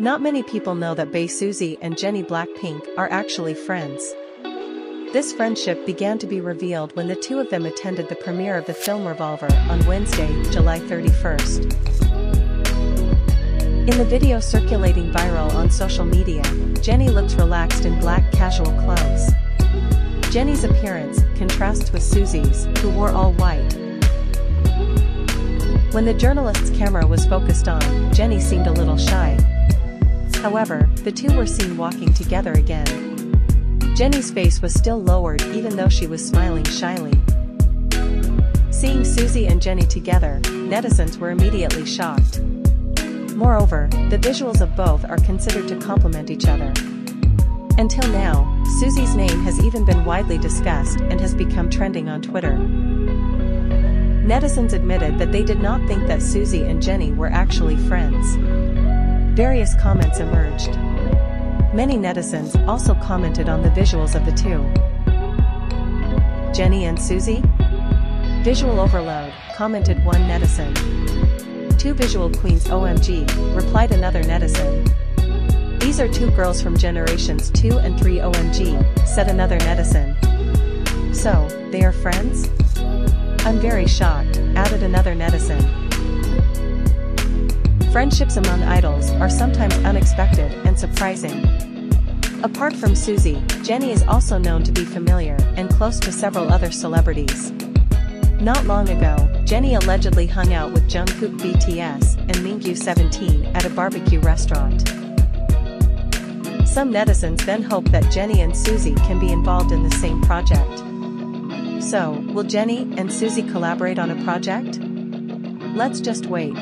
Not many people know that Bae Suzy and Jennie Blackpink are actually friends. This friendship began to be revealed when the two of them attended the premiere of the film Revolver on Wednesday, July 31st. In the video circulating viral on social media, Jennie looks relaxed in black casual clothes. Jennie's appearance contrasts with Suzy's, who wore all white. When the journalist's camera was focused on, Jennie seemed a little shy. However, the two were seen walking together again. Jennie's face was still lowered even though she was smiling shyly. Seeing Suzy and Jennie together, netizens were immediately shocked. Moreover, the visuals of both are considered to complement each other. Until now, Suzy's name has even been widely discussed and has become trending on Twitter. Netizens admitted that they did not think that Suzy and Jennie were actually friends. Various comments emerged. Many netizens also commented on the visuals of the two. Jennie and Suzy? Visual overload, commented one netizen. Two visual queens OMG, replied another netizen. These are two girls from generations 2 and 3 OMG, said another netizen. So, they are friends? I'm very shocked, added another netizen. Friendships among idols are sometimes unexpected and surprising. Apart from Suzy, Jennie is also known to be familiar and close to several other celebrities. Not long ago, Jennie allegedly hung out with Jungkook BTS and Mingyu 17 at a barbecue restaurant. Some netizens then hope that Jennie and Suzy can be involved in the same project. So, will Jennie and Suzy collaborate on a project? Let's just wait.